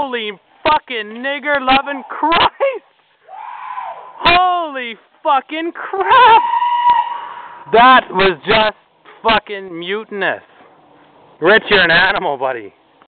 Holy fucking nigger loving Christ! Holy fucking crap! That was just fucking mutinous. Rich, you're an animal, buddy.